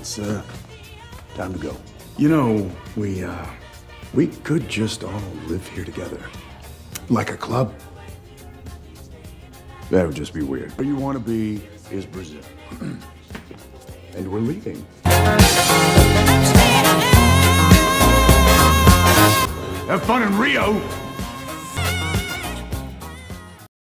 it's uh, time to go. You know, we uh, we could just all live here together, like a club. That would just be weird. Where you want to be is Brazil, and we're leaving. Have fun in Rio.